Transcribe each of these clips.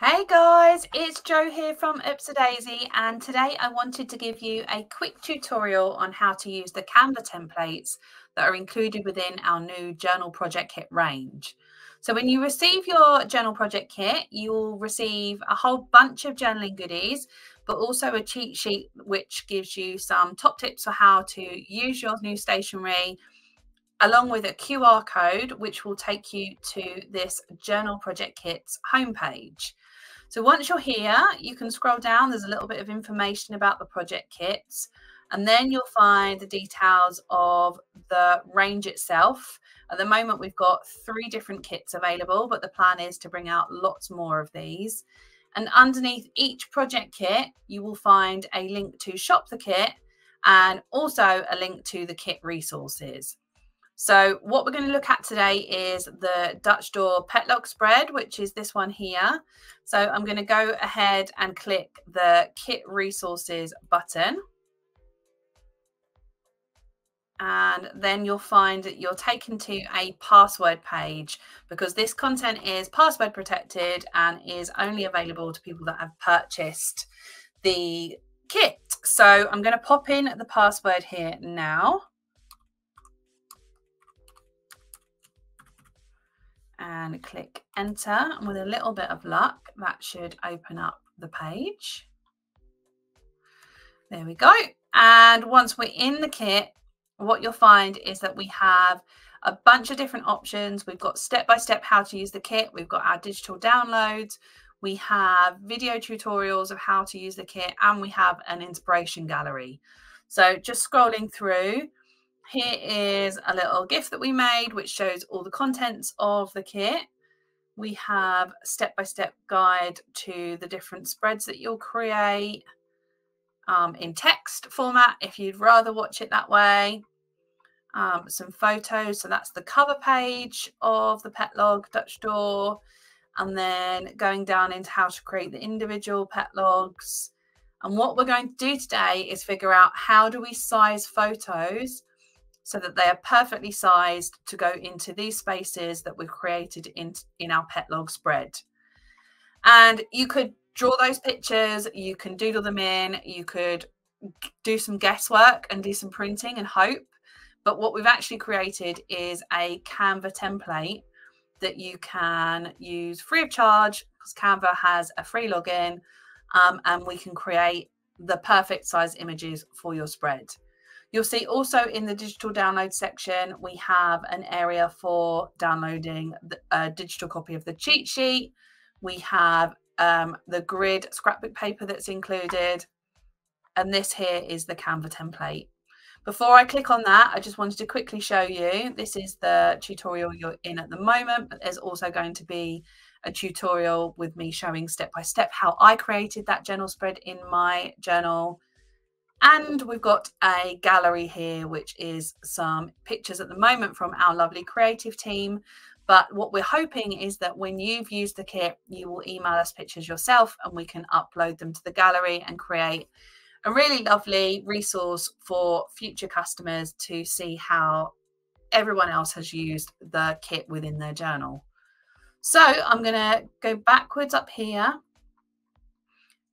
Hey guys, it's Jo here from Oops a Daisy and today I wanted to give you a quick tutorial on how to use the Canva templates that are included within our new Journal Project Kit range. So when you receive your Journal Project Kit, you'll receive a whole bunch of journaling goodies, but also a cheat sheet which gives you some top tips for how to use your new stationery along with a QR code, which will take you to this Journal Project Kit's homepage. So once you're here, you can scroll down. There's a little bit of information about the project kits. And then you'll find the details of the range itself. At the moment, we've got three different kits available, but the plan is to bring out lots more of these. And underneath each project kit, you will find a link to shop the kit and also a link to the kit resources. So what we're going to look at today is the Dutch Door Pet Log spread, which is this one here. So I'm going to go ahead and click the Kit Resources button. And then you'll find that you're taken to a password page because this content is password protected and is only available to people that have purchased the kit. So I'm going to pop in the password here now. And click enter. And with a little bit of luck, that should open up the page. There we go. And once we're in the kit, what you'll find is that we have a bunch of different options. We've got step-by-step -step how to use the kit. We've got our digital downloads. We have video tutorials of how to use the kit and we have an inspiration gallery. So just scrolling through, here is a little gift that we made, which shows all the contents of the kit. We have a step-by-step -step guide to the different spreads that you'll create um, in text format, if you'd rather watch it that way. Um, some photos, so that's the cover page of the pet log Dutch door, and then going down into how to create the individual pet logs. And what we're going to do today is figure out how do we size photos so that they are perfectly sized to go into these spaces that we've created in, in our pet log spread. And you could draw those pictures, you can doodle them in, you could do some guesswork and do some printing and hope. But what we've actually created is a Canva template that you can use free of charge because Canva has a free login um, and we can create the perfect size images for your spread. You'll see also in the digital download section, we have an area for downloading a digital copy of the cheat sheet. We have um, the grid scrapbook paper that's included. And this here is the Canva template. Before I click on that, I just wanted to quickly show you, this is the tutorial you're in at the moment, but there's also going to be a tutorial with me showing step by step how I created that journal spread in my journal and we've got a gallery here, which is some pictures at the moment from our lovely creative team. But what we're hoping is that when you've used the kit, you will email us pictures yourself and we can upload them to the gallery and create a really lovely resource for future customers to see how everyone else has used the kit within their journal. So I'm going to go backwards up here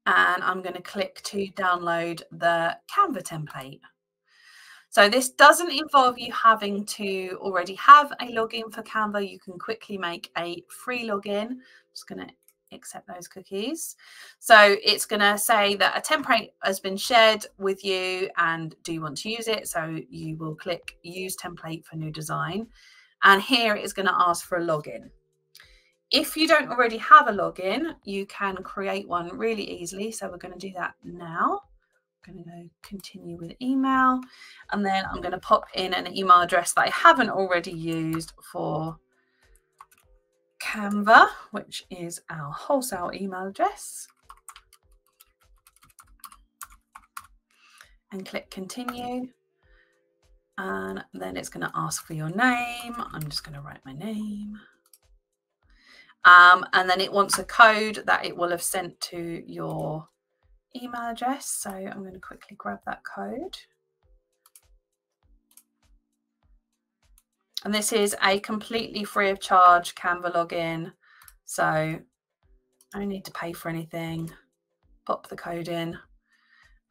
and I'm going to click to download the Canva template. So this doesn't involve you having to already have a login for Canva. You can quickly make a free login. I'm just going to accept those cookies. So it's going to say that a template has been shared with you and do you want to use it? So you will click use template for new design. And here it is going to ask for a login. If you don't already have a login, you can create one really easily. So we're going to do that now. I'm going to go continue with email. And then I'm going to pop in an email address that I haven't already used for Canva, which is our wholesale email address. And click continue. And then it's going to ask for your name. I'm just going to write my name. Um, and then it wants a code that it will have sent to your email address. So I'm going to quickly grab that code. And this is a completely free of charge Canva login. So I don't need to pay for anything. Pop the code in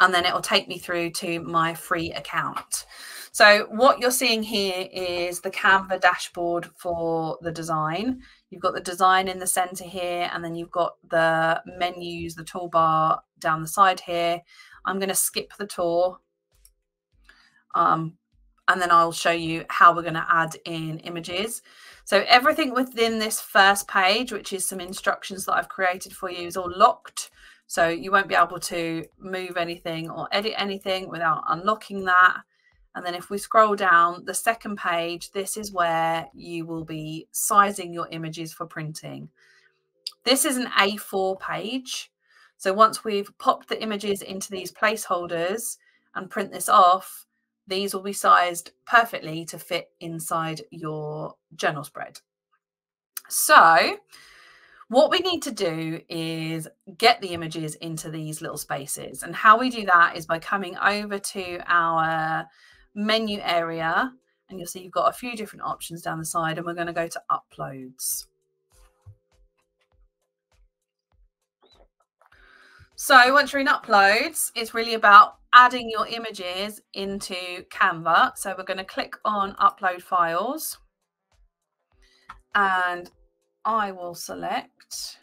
and then it will take me through to my free account. So what you're seeing here is the Canva dashboard for the design. You've got the design in the center here, and then you've got the menus, the toolbar down the side here. I'm going to skip the tour. Um, and then I'll show you how we're going to add in images. So everything within this first page, which is some instructions that I've created for you, is all locked. So you won't be able to move anything or edit anything without unlocking that. And then if we scroll down the second page, this is where you will be sizing your images for printing. This is an A4 page. So once we've popped the images into these placeholders and print this off, these will be sized perfectly to fit inside your journal spread. So what we need to do is get the images into these little spaces. And how we do that is by coming over to our menu area. And you'll see you've got a few different options down the side. And we're going to go to uploads. So once you're in uploads, it's really about adding your images into Canva. So we're going to click on upload files and I will select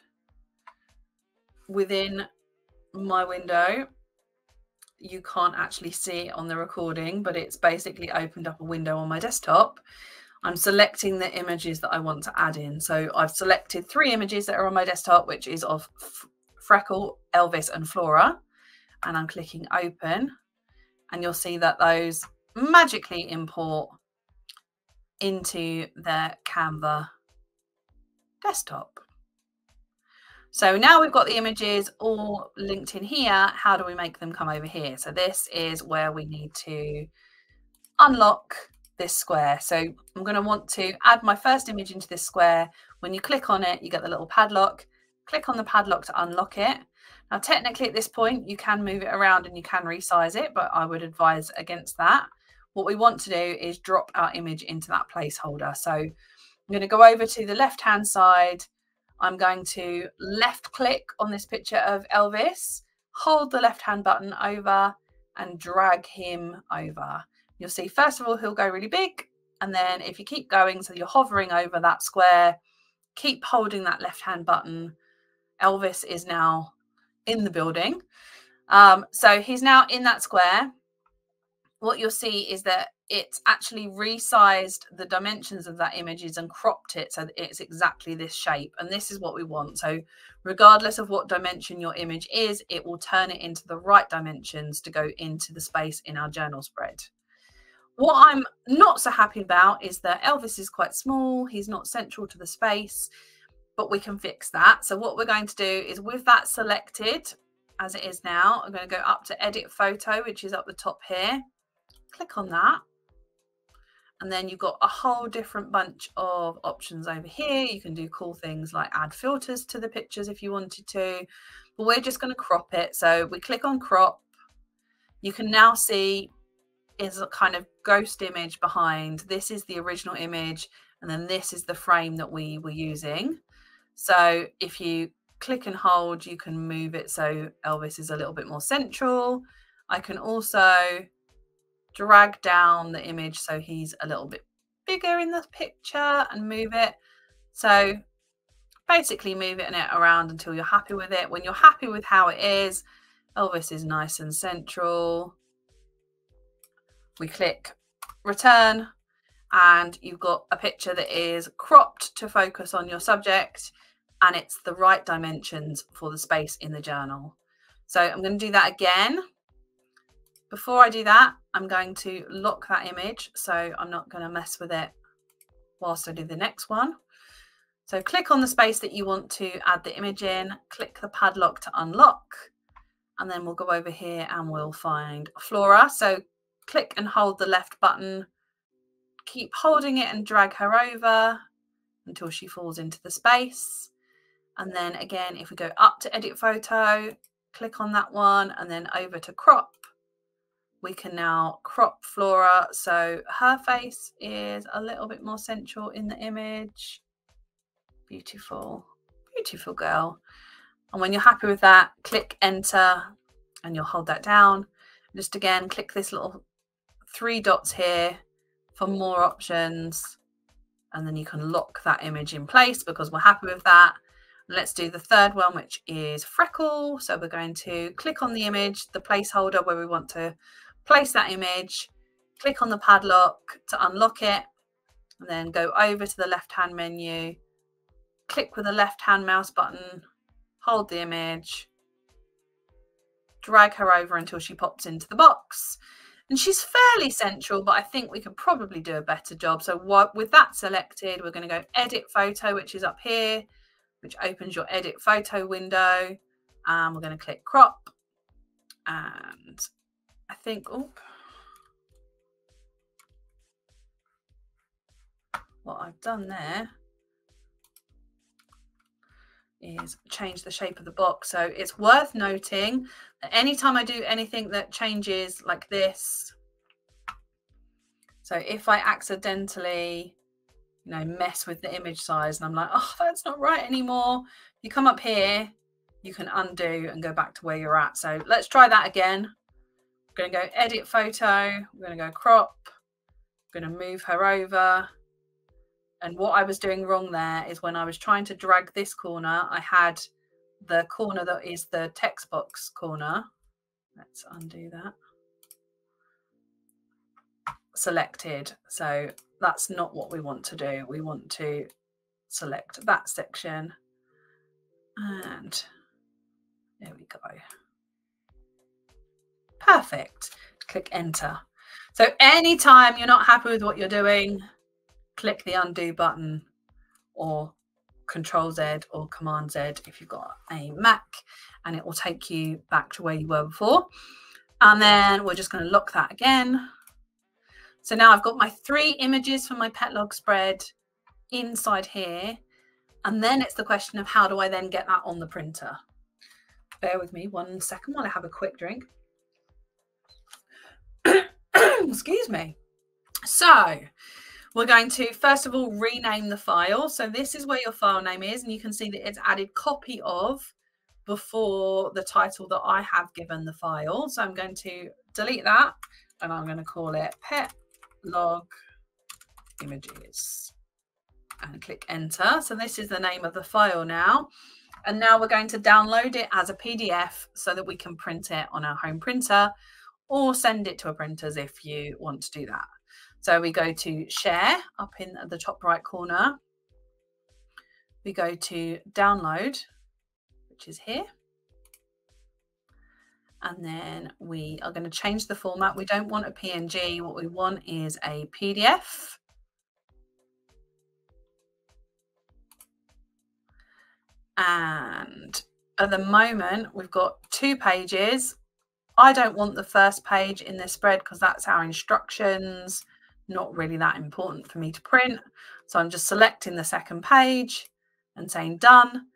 within my window. You can't actually see it on the recording, but it's basically opened up a window on my desktop. I'm selecting the images that I want to add in. So I've selected three images that are on my desktop, which is of Freckle, Elvis and Flora. And I'm clicking open and you'll see that those magically import into the Canva desktop. So now we've got the images all linked in here. How do we make them come over here? So this is where we need to unlock this square. So I'm going to want to add my first image into this square. When you click on it, you get the little padlock. Click on the padlock to unlock it. Now, technically at this point, you can move it around and you can resize it, but I would advise against that. What we want to do is drop our image into that placeholder. So I'm going to go over to the left hand side. I'm going to left click on this picture of Elvis, hold the left hand button over and drag him over. You'll see, first of all, he'll go really big. And then if you keep going, so you're hovering over that square, keep holding that left hand button. Elvis is now in the building. Um, so he's now in that square. What you'll see is that it's actually resized the dimensions of that images and cropped it so that it's exactly this shape and this is what we want. So regardless of what dimension your image is it will turn it into the right dimensions to go into the space in our journal spread. What i'm not so happy about is that elvis is quite small he's not central to the space but we can fix that. So what we're going to do is with that selected as it is now i'm going to go up to edit photo which is up the top here. Click on that and then you've got a whole different bunch of options over here. You can do cool things like add filters to the pictures if you wanted to, but we're just going to crop it. So we click on crop. You can now see is a kind of ghost image behind. This is the original image, and then this is the frame that we were using. So if you click and hold, you can move it so Elvis is a little bit more central. I can also drag down the image so he's a little bit bigger in the picture and move it. So basically move it around until you're happy with it. When you're happy with how it is, Elvis is nice and central. We click return and you've got a picture that is cropped to focus on your subject and it's the right dimensions for the space in the journal. So I'm going to do that again. Before I do that, I'm going to lock that image. So I'm not going to mess with it whilst I do the next one. So click on the space that you want to add the image in, click the padlock to unlock, and then we'll go over here and we'll find Flora. So click and hold the left button, keep holding it and drag her over until she falls into the space. And then again, if we go up to edit photo, click on that one and then over to crop we can now crop Flora so her face is a little bit more central in the image. Beautiful, beautiful girl. And when you're happy with that, click enter and you'll hold that down. Just again, click this little three dots here for more options. And then you can lock that image in place because we're happy with that. Let's do the third one, which is freckle. So we're going to click on the image, the placeholder where we want to place that image, click on the padlock to unlock it, and then go over to the left-hand menu, click with the left-hand mouse button, hold the image, drag her over until she pops into the box. And she's fairly central, but I think we could probably do a better job. So what, with that selected, we're going to go edit photo, which is up here which opens your edit photo window. And we're going to click crop. And I think, oh, what I've done there is change the shape of the box. So it's worth noting that anytime I do anything that changes like this, so if I accidentally you know, mess with the image size. And I'm like, oh, that's not right anymore. You come up here, you can undo and go back to where you're at. So let's try that again. I'm going to go edit photo. We're going to go crop. I'm going to move her over. And what I was doing wrong there is when I was trying to drag this corner, I had the corner that is the text box corner. Let's undo that. Selected. So that's not what we want to do. We want to select that section and there we go. Perfect. Click enter. So anytime you're not happy with what you're doing, click the undo button or control Z or command Z if you've got a Mac and it will take you back to where you were before. And then we're just going to lock that again. So now I've got my three images for my pet log spread inside here. And then it's the question of how do I then get that on the printer? Bear with me one second while I have a quick drink. Oh, excuse me. So we're going to first of all rename the file. So this is where your file name is, and you can see that it's added copy of before the title that I have given the file. So I'm going to delete that and I'm going to call it pet log images and click enter. So this is the name of the file now. And now we're going to download it as a PDF so that we can print it on our home printer or send it to a printers if you want to do that. So we go to share up in the top right corner. We go to download, which is here and then we are going to change the format. We don't want a PNG. What we want is a PDF. And at the moment, we've got two pages. I don't want the first page in this spread because that's our instructions. Not really that important for me to print. So I'm just selecting the second page and saying done.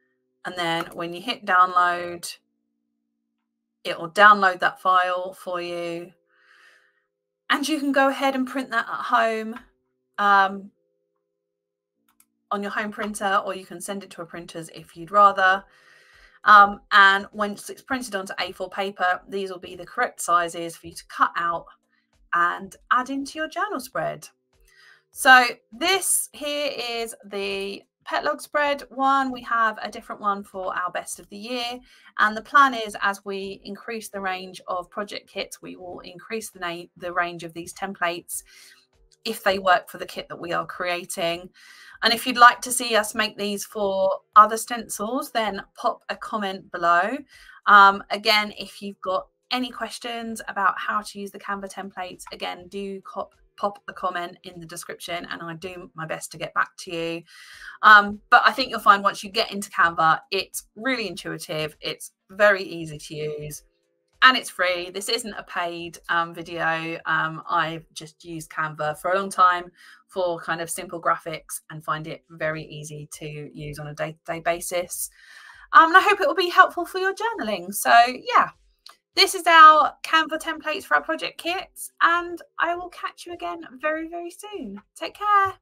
And then when you hit download, it will download that file for you and you can go ahead and print that at home um, on your home printer or you can send it to a printers if you'd rather um, and once it's printed onto A4 paper these will be the correct sizes for you to cut out and add into your journal spread. So this here is the pet log spread one. We have a different one for our best of the year. And the plan is as we increase the range of project kits we will increase the the range of these templates if they work for the kit that we are creating. And if you'd like to see us make these for other stencils then pop a comment below. Um, again if you've got any questions about how to use the canva templates again do cop pop a comment in the description and I do my best to get back to you. Um, but I think you'll find once you get into Canva, it's really intuitive, it's very easy to use, and it's free. This isn't a paid um, video. Um, I've just used Canva for a long time for kind of simple graphics and find it very easy to use on a day to day basis. Um, and I hope it will be helpful for your journaling. So, yeah, this is our Canva templates for our project kits, and I will catch you again very, very soon. Take care.